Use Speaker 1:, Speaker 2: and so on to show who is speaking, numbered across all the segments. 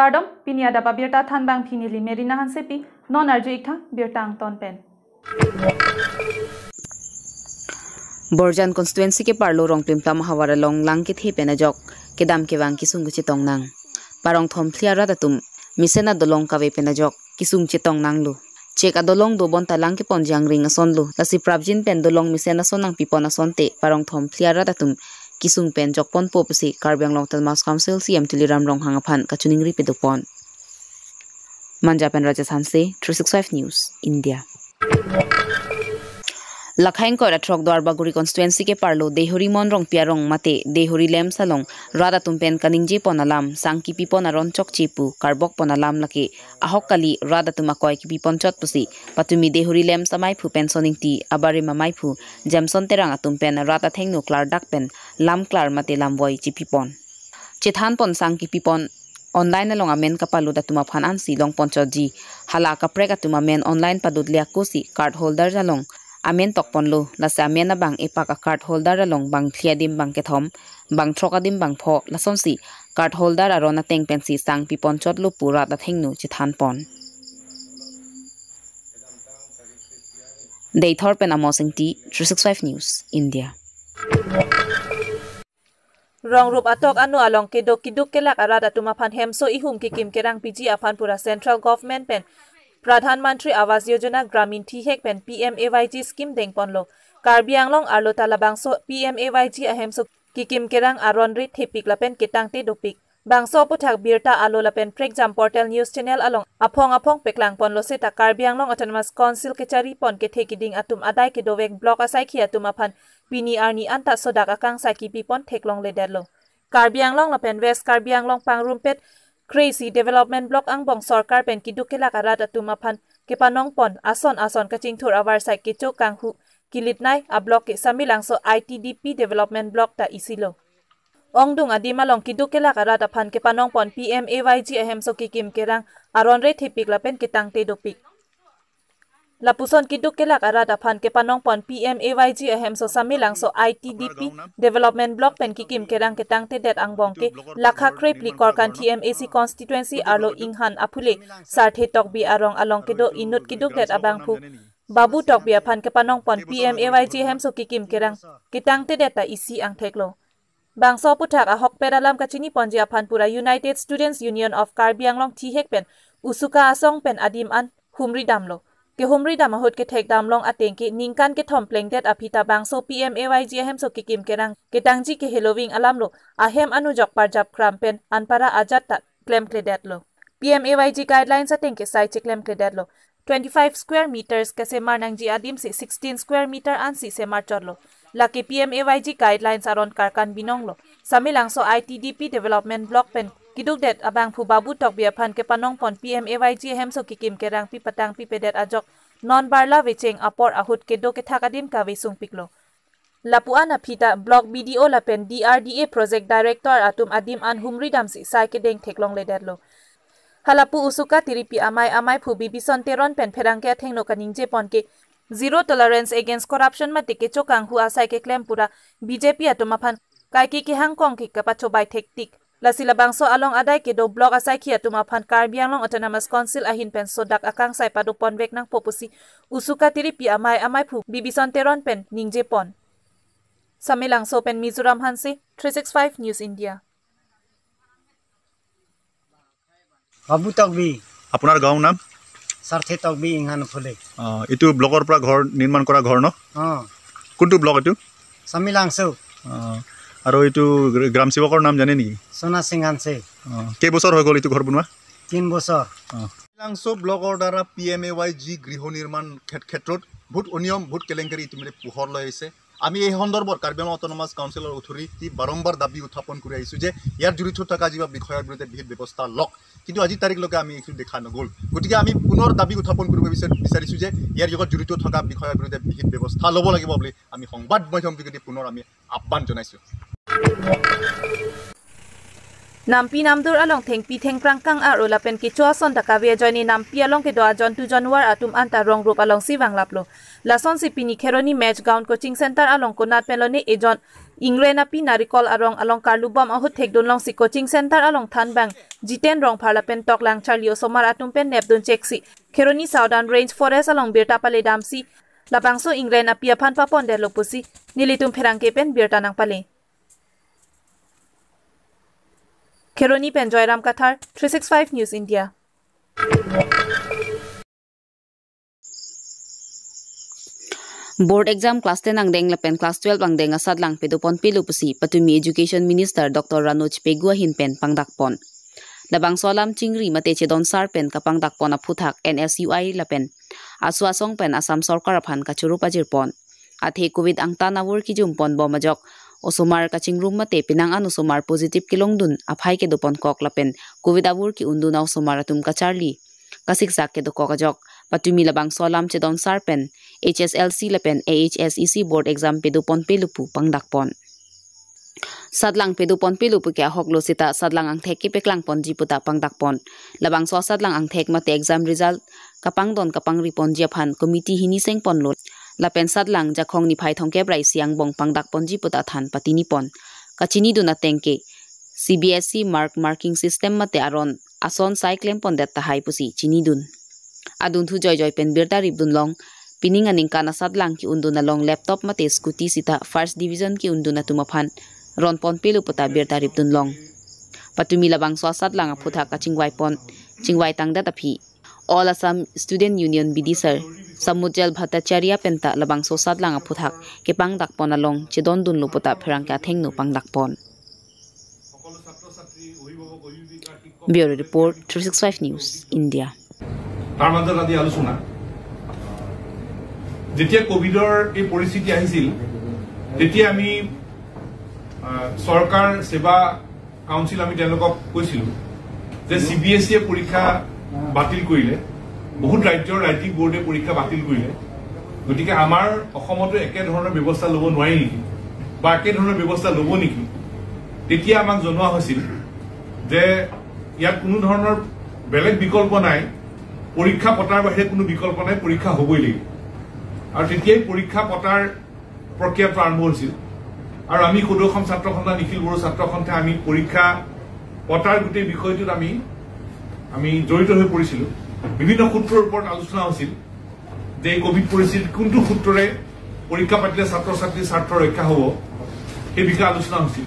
Speaker 1: कार्डम पिनिया दबा बिरता थान बांग फिनी ली मेरी नहान से पी नॉन अर्जु इकठा बिरता आंग तौन पेन
Speaker 2: बोरजान कॉन्स्टिट्युएंसी के पार्लो रोंग पिमता महावारा लोंग लांग के थे पेन जोक के दाम के वांग किसुंग गुचे तोंग नांग पारोंग थोम थलिया राता तुम मिसेना दोलोंग कावे पेन जोक किसुंग चे तोंग नांग लो chek adolong do bon talang ke ponjang ring ason lu. Lasi prabjin pen dolong misena sonang ते asonte थोम thom thliara datum kisung pen jokpon popsi karbiang longtan mas council cm tiliram rong hangaphan kachuning ri pedopon manjapen rajesh hanse 365 news india লাখাইংকৰ আঠৰক দৰবাগুৰি কনষ্টুৱেঞ্চিকে পাৰলো দেহৰী মন ৰং পিয়া ৰং মাতে দেহৰী লেম চালং ৰাদা তুমপেন কানিংজে পনালাম chunky পিপন আৰু ৰঞ্চক চিপু কাৰ্বক পনালাম লাকে আহক কালি ৰাদা তুমা কয় কি পিপন চটপুচি পাতুমি দেহৰী লেম চামাই ফু পেন চনিং টি আবাৰী মামাই ফু জেমচন টেৰাং আতুমপেন ৰাদা ঠেং নো ক্লাৰ ডাক পেন লাম ক্লাৰ মাতে লাম বই চি পিপন চিথান পন চাংকি পিপন অনলাইন লং মেন কাপালু দা তোমা ফানান চি লং পঞ্চত জি হালা কাপ্ৰে গা তোমা মেন অনলাইন পাদুত লিয়া কুচি কাৰ্ড হোল্ডাৰ জালং amen tokpon lo lasa amen bang ipa ka card holder along bang thlia dim bang ke thom bang throka dim bang pho lason si card holder arona teng pen si sang pi pon chot lo pura da thengnu chi than pon dei thor pen amosing ti 365 news india
Speaker 1: rong rup atok anu along ke do kiduk kelak arada tuma phan hemso ihum ki kim kerang pg afan pura central government pen प्रधानमंत्री आवास योजना ग्रामीण ठीहेक pen पीएमएवाईजी scheme देंगपनलो Karbi Anglong Arlo तालाबांगसो पीएमएवाईजी अहेमसो किकिम Kerang आरोनरी थेपिक लापेन केटांगते दोपिक बांगसो पुथाक बिरता आलो लापेन प्रेक जाम portal news channel along अफोंग अफोंग पेकलांग पनलो से ता Karbi Anglong autonomous council के चारी पन के थेकिदिंग अतुम अदाय के दोवेक block acai खिया तुम often पिनी Arnie अंता सोदाक अकांग साकी पिपन थेकलोंग ले डेलो Karbi Anglong लापेन waste Karbi Anglong पांगरुमपेट Crazy Development Block อังบองสอร์การเป็นกิดุเคลักราตตุมาพันกิปานองปอนอาซอนอาซอนกะจิงทุรอวารไซกิโจกังหุกิลิตไนอับล็อกกิซามิลังโซ ITDP Development Block ตาอีซิโลองดุงอดีมาลองกิดุเคลักราตพันกิปานองปอน PMAYG อเฮมโซกิกิมเกรังอารอนเรทิปิกละเป็นกิตังเตดปิก la puson kiduk kelak ara da phan ke panong pon PMAYG ahem so sami lang so ITDP development block pen kikim kerang ke tang te det angbong ke lakha krep li kor kan TMAC constituency arlo inghan apule sarthe tok bi arong along ke do inut kiduk det abang phu babu tok bi aphan ke panong pon PMAYG ahem so kikim kerang kitang te det ta isi ang theklo บางซอพุทักอฮอกเปราลามกะชินีปอนจิอพันปุระ United Students Union of Karbianglong ที่เฮกเป็นอุสุกาซองเป็นอดีมอันหุมริดัมโล के होमरी दा महुत के थेक दाम लोंग अतेंग की निंगकान के थोम playing देत अफिता बांग सो PM एवाई GM सो की किम के रंग के तांग जी के हेलोविंग अलाम लो अहम अनु जक पर जब क्राम पेन अनपरा आज़ाद तक क्लेम क्ले देत लो P M A Y G guidelines अतेंग के साइड क्लेम के देत लो 25 square meters kasi marnang ji adim si 16 square meter an si se mar chorlo laki PMAYG guidelines aron karkan binong I T D P development block pen kiduk det abang phu babu tok bia phan ke panong pon pm ayg hem so kikim ke rang pi patang pi pedet ajok non barla wecheng apor ahut ke do ke thakadim ka we sung piklo lapuana phita block bdo la pen drda project director atum adim an humri dam si sai ke deng theklong le detlo halapu usuka tiripi amai amai phu bibison teron pen pherang ke thengno kaning je pon ke zero tolerance against corruption ma tike chokang hu asai ke claim pura bjp atuma phan kai ki ki hangkong ki ka pacho bai thektik lasila bangso along adai ke do blog asai khia tuma phan karbiang long autonomous council ahin pen sodak akang sai padu pon vek nang popusi usuka tiri pi amai amai phu bibison teron pen ningje pon samilang so pen mizoram hansi 365 news india
Speaker 3: বাবু তকবি
Speaker 4: আপোনাৰ গাঁৱৰ নাম
Speaker 3: সাৰ্থে তকবি ইংহান ফুলে
Speaker 4: অঁ, এইটো ব্লকৰ পৰা ঘৰ নিৰ্মাণ কৰা ঘৰ ন
Speaker 3: অঁ
Speaker 4: কোনটো ব্লক এইটো
Speaker 3: চামিলাংচৌ
Speaker 4: অঁ, আৰু এইটো গ্ৰ- গ্ৰাম সেৱকৰ নাম জানে নেকি?
Speaker 3: সোণা সিংহানছে
Speaker 4: অঁ, কেইবছৰ হৈ গ'ল এইটো ঘৰ বনোৱা?
Speaker 3: তিন বছৰ।
Speaker 4: শিলাংশ ব্লকৰ দ্বাৰা P M A Y G গৃহ নিৰ্মাণ ক্ষেত- ক্ষেত্ৰত বহুত অনিয়ম বহুত কেলেংকাৰী ইতিমধ্যে পোহৰলৈ আহিছে। আমি এই সন্দৰ্ভত কাৰ্বি আংলং অট'নমাছ কাউন্সিলৰ অথৰিটি বাৰম্বাৰ দাবী উত্থাপন কৰি আহিছোঁ যে ইয়াত জড়িত থকা যিবা বিষয়াৰ বিৰুদ্ধে বিহিত ব্যৱস্থা লওক। কিন্তু আজি তাৰিখলৈকে আমি এইটো দেখা নগ'ল। গতিকে আমি পুনৰ দাবী উত্থাপন কৰিব বিচাৰ বিচাৰিছোঁ যে ইয়াৰ লগত জড়িত থকা বিষয়াৰ বিৰুদ্ধে বিহিত ব্যৱস্থা ল'ব লাগিব বুলি আমি সংবাদ মাধ্যম যোগেদি পুনৰ আমি আহ্বান জনাইছোঁ।
Speaker 1: Nampi namdur along theng pi theng prangkang aro lapen ki chua son da kavia joini nampi along ke doa jon tu januar atum anta rong rup along si wang laplo. Lason si pini kheroni match ground coaching center along konat peloni ejon ingre na pi narikol arong along karlubam ahut thek don long si coaching center along than bang jiten rong pharla pen tok lang charlio somar atum pen nep don cheksi. Kheroni southern range forest along birta pale damsi Keroni Penjoyram Kathar, 365 News India.
Speaker 2: board exam class 10 ang deng lapen class 12 ang deng asad lang pedupon pilupusi patumi education minister dr ranoj pegua hinpen pangdakpon labang solam chingri mate chedon sarpen kapang dakpon aphuthak nsui lapen asu asong pen asam sarkar aphan kachuru pajirpon athe covid ang tanawur ki jumpon bomajok osomar kaching room mate pinang anu somar positive kilong dun aphai ke dupon kok lapen covid awur ki undu naw somar atum kacharli kasik sak ke do kokajok patumi labang solam chedon sarpen HSLC lepen AHSEC board exam pedupon pelupu pangdakpon. Sadlang pedupon pelupu kya hoklo sita sadlang ang thek peklang pon jiputa pangdakpon. Labang so sadlang ang thek mate exam result kapang don kapang ripon japhan committee hini seng pon lo. ลาเป็นสัตว์หลังจากคงนิพายทองแก็บไรเสียงบงปังดักปนจิปุตาทันปฏินิปนกัชินีดูนาเตงเก CBSC mark marking system mate aron ason cyclem pon det ta hai pusi chini dun adun thu joy joy pen birda rib dun long pining aning kana sat lang ki undun na long laptop mate scooty sita first division ki undun na tuma phan ron pon pilu pota birda rib dun long patumi labang so sat lang aputha ka chingwai pon chingwai tang da tapi all Assam student union বিদিসার Samujjal Bhattacharya পেন্টা লবাং সোসাদ লাঙা ফুথাক কেপাং ডাকপন আলং চেদন দুনলু পোতা ফেরাং কাথেং নুপাং ডাকপন
Speaker 5: নিউজ
Speaker 2: ইন্ডিয়া
Speaker 5: যেতিয়া কোভিডর এই তেতিয়া আমি সরকার সেবা কাউন্সিল আমি তেওঁলোকক কৈছিলোঁ পরীক্ষা বাতিল কৰিলে। বহুত ৰাজ্যৰ ৰাজ্যিক বোৰ্ডে পৰীক্ষা বাতিল কৰিলে। গতিকে আমাৰ অসমতো একেধৰণৰ ব্যৱস্থা ল'ব নোৱাৰি নেকি? বা একেধৰণৰ ব্যৱস্থা ল'ব নেকি? তেতিয়া আমাক জনোৱা হৈছিল যে ইয়াত কোনো ধৰণৰ বেলেগ বিকল্প নাই। পৰীক্ষা পতাৰ বাহিৰে কোনো বিকল্প নাই পৰীক্ষা হ'বই লাগিব। আৰু তেতিয়াই পৰীক্ষা পতাৰ প্ৰক্ৰিয়াটো আৰম্ভ হৈছিল। আৰু আমি সদৌ ছাত্ৰ সন্থা নিখিল বড়ো ছাত্ৰ সন্থাই আমি পৰীক্ষা পতাৰ গোটেই বিষয়টোত আমি আমি জড়িত হৈ পৰিছিলো। বিভিন্ন সূত্ৰৰ ওপৰত আলোচনা হৈছিল যে এই কভিড পৰিস্থিতিত কোনটো সূত্ৰৰে পৰীক্ষা পাতিলে ছাত্ৰ ছাত্ৰীৰ স্বাৰ্থ ৰক্ষা হ'ব সেই বিষয়ে আলোচনা হৈছিল।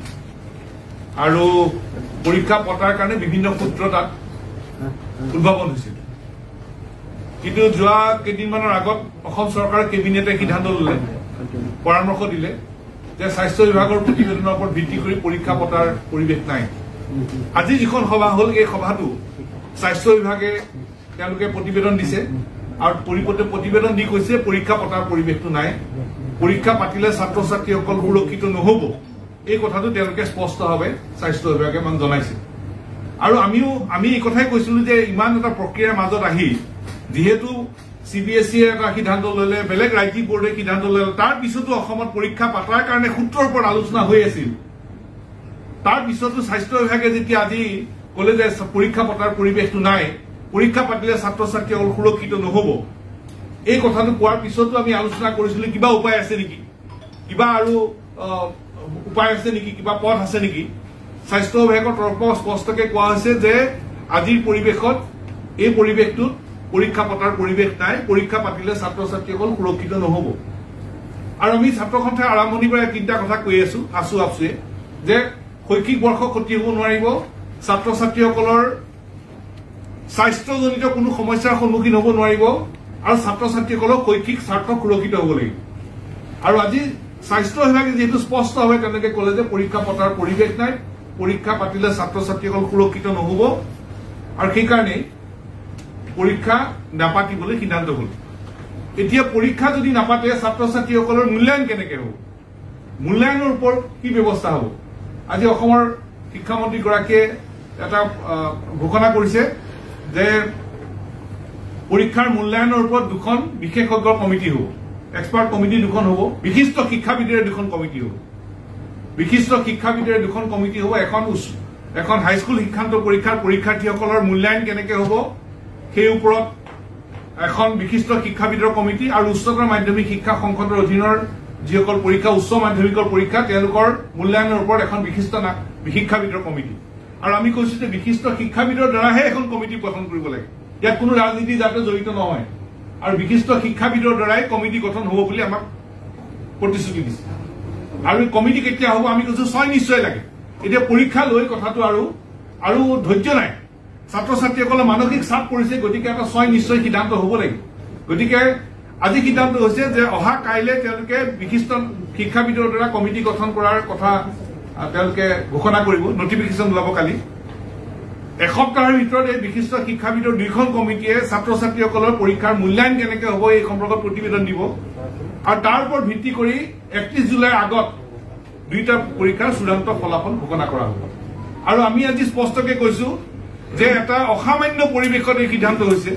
Speaker 5: আৰু পৰীক্ষা পতাৰ কাৰণে বিভিন্ন সূত্ৰ তাত উদ্ভাৱন হৈছিল। কিন্তু যোৱা কেইদিনমানৰ আগত অসম চৰকাৰৰ কেবিনেটে সিদ্ধান্ত ললে পৰামৰ্শ দিলে যে স্বাস্থ্য বিভাগৰ প্ৰতিবেদনৰ ওপৰত ভিত্তি কৰি পৰীক্ষা পতাৰ পৰিৱেশ নাই। আজি যিখন সভা হল এই সভাটো স্বাস্থ্য বিভাগে তেওঁলোকে প্ৰতিবেদন দিছে। আৰু প্ৰতিবেদন দি কৈছে পৰীক্ষা পতাৰ পৰিৱেশটো নাই। পৰীক্ষা পাতিলে ছাত্ৰ ছাত্ৰীসকল সুৰক্ষিত নহব। এই কথাটো তেওঁলোকে স্পষ্টভাৱে স্বাস্থ্য বিভাগে আমাক জনাইছে। আৰু আমিও আমি এই কথাই কৈছিলো যে ইমান এটা প্ৰক্ৰিয়াৰ মাজত আহি যিহেতু চি বি এছ ইয়ে এটা সিদ্ধান্ত ললে বেলেগ ৰাজ্যিক বোৰ্ডে সিদ্ধান্ত ললে তাৰ পিছতো অসমত পৰীক্ষা পাতাৰ কাৰণে সূত্ৰৰ ওপৰত আলোচনা হৈ আছিল। তাৰ পিছতো স্বাস্থ্য বিভাগে যেতিয়া আজি কলে যে পৰীক্ষা পতাৰ পৰিৱেশটো নাই। পৰীক্ষা পাতিলে ছাত্ৰ ছাত্ৰীসকল সুৰক্ষিত নহব। এই কথাটো কোৱাৰ পিছতো আমি আলোচনা কৰিছিলো কিবা উপায় আছে নেকি? কিবা আৰু উপায় আছে নেকি? কিবা পথ আছে নেকি? স্বাস্থ্য বিভাগৰ তৰফৰ পৰা স্পষ্টকে কোৱা হৈছে যে আজিৰ পৰিৱেশত এই পৰিৱেশটোত পৰীক্ষা পতাৰ পৰিৱেশ নাই। পৰীক্ষা পাতিলে ছাত্ৰ ছাত্ৰীসকল সুৰক্ষিত নহব। আৰু আমি ছাত্ৰ সন্থাই আৰম্ভণিৰ পৰা তিনিটা কথা কৈ আছো আছো আছোৱে। যে শৈক্ষিক বৰ্ষ ক্ষতি হ'ব নোৱাৰিব ছাত্ৰ ছাত্ৰীসকলৰ স্বাস্থ্যজনিত কোনো সমস্যাৰ সন্মুখীন হ'ব নোৱাৰিব আৰু ছাত্ৰ ছাত্ৰীসকলৰ শৈক্ষিক স্বাৰ্থ সুৰক্ষিত হ'ব লাগিব। আৰু আজি স্বাস্থ্য বিভাগে যিহেতু স্পষ্টভাৱে তেওঁলোকে কলে যে পৰীক্ষা পতাৰ পৰিৱেশ নাই পৰীক্ষা পাতিলে ছাত্ৰ ছাত্ৰীসকল সুৰক্ষিত নহব আৰু সেইকাৰণেই পৰীক্ষা নাপাতিবলৈ সিদ্ধান্ত হল। এতিয়া পৰীক্ষা যদি নাপাতে ছাত্ৰ ছাত্ৰীসকলৰ মূল্যায়ন কেনেকে হ'ব? মূল্যায়নৰ ওপৰত কি ব্যৱস্থা হ'ব? আজি অসমৰ শিক্ষামন্ত্ৰীগৰাকীয়ে এটা ঘোষণা কৰিছে যে পৰীক্ষাৰ মূল্যায়নৰ ওপৰত দুখন বিশেষজ্ঞৰ কমিটি হ'ব। এক্সপাৰ্ট কমিটি দুখন হ'ব। বিশিষ্ট শিক্ষাবিদৰে দুখন কমিটি হ'ব। বিশিষ্ট শিক্ষাবিদৰে দুখন কমিটি হ'ব। এখন এখন হাইস্কুল শিক্ষান্ত পৰীক্ষাৰ পৰীক্ষাৰ্থীসকলৰ মূল্যায়ন কেনেকে হ'ব? সেই ওপৰত এখন বিশিষ্ট শিক্ষাবিদৰ কমিটি আৰু উচ্চতৰ মাধ্যমিক শিক্ষা সংসদৰ অধীনৰ যিসকল পৰীক্ষা উচ্চ মাধ্যমিকৰ পৰীক্ষা তেওঁলোকৰ মূল্যায়নৰ ওপৰত এখন বিশিষ্ট শিক্ষাবিদৰ কমিটি আৰু আমি কৈছো যে বিশিষ্ট শিক্ষাবিদৰ দ্বাৰাহে এখন কমিটি গঠন কৰিব লাগে। ইয়াত কোনো ৰাজনীতি যাতে জড়িত নহয়। আৰু বিশিষ্ট শিক্ষাবিদৰ দ্বাৰাই কমিটি গঠন হ'ব বুলি আমাক প্ৰতিশ্ৰুতি দিছে। আৰু এই কমিটি কেতিয়া হ'ব আমি কৈছো ছয় নিশ্চয় লাগে। এতিয়া পৰীক্ষা লৈ কথাটো আৰু আৰু ধৈৰ্য নাই। ছাত্ৰ ছাত্ৰীসকলৰ মানসিক চাপ পৰিছে গতিকে এটা ছয় নিশ্চয় সিদ্ধান্ত হ'ব লাগিব গতিকে আজি সিদ্ধান্ত হৈছে যে অহা কাইলৈ তেওঁলোকে বিশিষ্ট শিক্ষাবিদৰ দ্বাৰা কমিটি গঠন কৰাৰ কথা তেওঁলোকে ঘোষণা কৰিব নটিফিকেশ্যন ওলাব কালি। এসপ্তাহৰ ভিতৰত এই বিশিষ্ট শিক্ষাবিদৰ দুইখন কমিটিয়ে ছাত্ৰ ছাত্ৰীসকলৰ পৰীক্ষাৰ মূল্যায়ন কেনেকে হ'ব এই সম্পৰ্কত প্ৰতিবেদন দিব। আৰু তাৰ ওপৰত ভিত্তি কৰি একত্ৰিশ জুলাইৰ আগত দুইটা পৰীক্ষাৰ চূড়ান্ত ফলাফল ঘোষণা কৰা হ'ব। আৰু আমি আজি স্পষ্টকে কৈছো যে এটা অসামান্য পৰিৱেশত এই সিদ্ধান্ত হৈছে।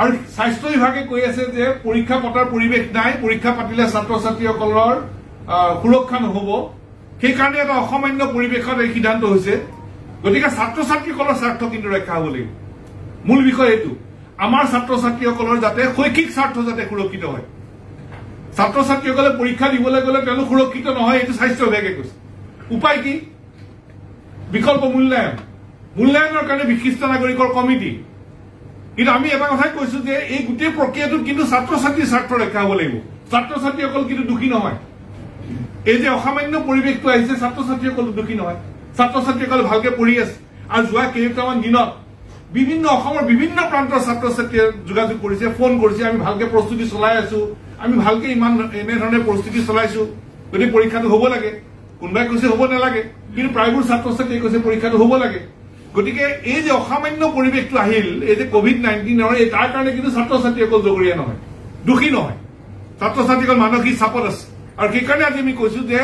Speaker 5: আৰু স্বাস্থ্য বিভাগে কৈ আছে যে পৰীক্ষা পতাৰ পৰিৱেশ নাই পৰীক্ষা পাতিলে ছাত্ৰ ছাত্ৰীসকলৰ সুৰক্ষা নহ'ব। সেইকাৰণে এটা অসামান্য পৰিৱেশত এই সিদ্ধান্ত হৈছে। গতিকে ছাত্ৰ ছাত্ৰীসকলৰ স্বাৰ্থ কিন্তু ৰক্ষা হ'ব লাগিব। মূল বিষয় এইটো। আমাৰ ছাত্ৰ ছাত্ৰীসকলৰ যাতে শৈক্ষিক স্বাৰ্থ যাতে সুৰক্ষিত হয়। ছাত্ৰ ছাত্ৰীসকলে পৰীক্ষা দিবলৈ গ'লে তেওঁলোক সুৰক্ষিত নহয় এইটো স্বাস্থ্য বিভাগে কৈছে। উপায় কি? বিকল্প মূল্যায়ন। মূল্যায়নৰ কাৰণে বিশিষ্ট নাগৰিকৰ কমিটি। কিন্তু আমি এটা কথাই কৈছো যে এই গোটেই প্ৰক্ৰিয়াটোত কিন্তু ছাত্ৰ ছাত্ৰীৰ স্বাৰ্থ ৰক্ষা হ'ব লাগিব। ছাত্ৰ ছাত্ৰীসকল কিন্তু দোষী নহয়। এই যে অসামান্য পৰিৱেশটো আহিছে ছাত্ৰ ছাত্ৰীসকল দোষী নহয়। ছাত্ৰ ছাত্ৰীসকলে ভালকে পঢ়ি আছে। আৰু যোৱা কেইটামান দিনত বিভিন্ন অসমৰ বিভিন্ন প্ৰান্তৰ ছাত্ৰ ছাত্ৰীয়ে যোগাযোগ কৰিছে ফোন কৰিছে আমি ভালকে প্ৰস্তুতি চলাই আছো আমি ভালকে ইমান এনেধৰণে প্ৰস্তুতি চলাইছো গতিকে পৰীক্ষাটো হ'ব লাগে। কোনোবাই কৈছে হ'ব নালাগে কিন্তু প্ৰায়বোৰ ছাত্ৰ ছাত্ৰীয়ে কৈছে পৰীক্ষাটো হ'ব লাগে। গতিকে এই যে অসামান্য পৰিৱেশটো আহিল এই যে কভিড নাইণ্টিনৰ এই তাৰ কাৰণে কিন্তু ছাত্ৰ ছাত্ৰীসকল জগৰীয়া নহয় দোষী নহয়। ছাত্ৰ ছাত্ৰীসকল মানসিক চাপত আছে। আৰু সেইকাৰণে আজি আমি কৈছো যে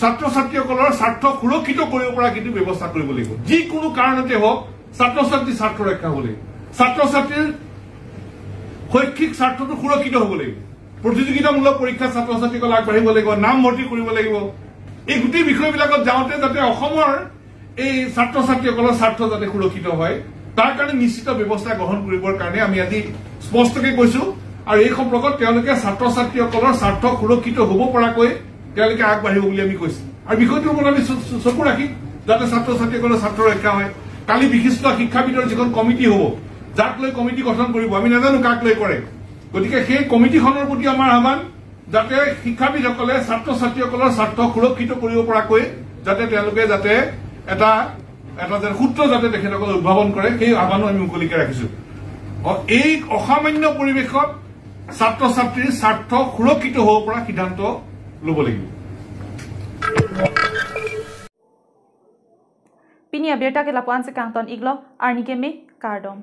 Speaker 5: ছাত্ৰ ছাত্ৰীসকলৰ স্বাৰ্থ সুৰক্ষিত কৰিব পৰা কিন্তু ব্যৱস্থা কৰিব লাগিব। যিকোনো কাৰণতে হওক ছাত্ৰ ছাত্ৰীৰ স্বাৰ্থ ৰক্ষা হ'ব লাগিব। ছাত্ৰ ছাত্ৰীৰ শৈক্ষিক স্বাৰ্থটো সুৰক্ষিত হ'ব লাগিব। প্ৰতিযোগিতামূলক পৰীক্ষাত ছাত্ৰ ছাত্ৰীসকল আগবাঢ়িব লাগিব নাম ভৰ্তি কৰিব লাগিব। এই গোটেই বিষয়বিলাকত যাওঁতে যাতে অসমৰ এই ছাত্ৰ ছাত্ৰীসকলৰ স্বাৰ্থ যাতে সুৰক্ষিত হয় তাৰ কাৰণে নিশ্চিত ব্যৱস্থা গ্ৰহণ কৰিবৰ কাৰণে আমি আজি স্পষ্টকে কৈছো। আৰু এই সম্পৰ্কত তেওঁলোকে ছাত্ৰ ছাত্ৰীসকলৰ স্বাৰ্থ সুৰক্ষিত হ'ব পৰাকৈ তেওঁলোকে আগবাঢ়িব বুলি আমি কৈছো। আৰু বিষয়টোৰ ওপৰত আমি চকু ৰাখিম যাতে ছাত্ৰ ছাত্ৰীসকলৰ স্বাৰ্থ ৰক্ষা হয়। কালি বিশিষ্ট শিক্ষাবিদৰ যিখন কমিটি হ'ব যাক লৈ কমিটি গঠন কৰিব আমি নাজানো কাক লৈ কৰে। গতিকে সেই কমিটিখনৰ প্ৰতি আমাৰ আহ্বান যাতে শিক্ষাবিদসকলে ছাত্ৰ ছাত্ৰীসকলৰ স্বাৰ্থ সুৰক্ষিত কৰিব পৰাকৈ যাতে তেওঁলোকে যাতে এটা এটা যেন সূত্ৰ যাতে তেখেতসকলে উদ্ভাৱন কৰে সেই আহ্বানো আমি মুকলিকে ৰাখিছো। এই অসামান্য পৰিৱেশত ছাত্ৰ ছাত্ৰীৰ স্বাৰ্থ সুৰক্ষিত হ'ব পৰা সিদ্ধান্ত ল'ব লাগিব।
Speaker 1: পিনি আবিৰ্তাকে লাপোৱান কাংতন ইগল আৰ নিকে কাৰ্ডম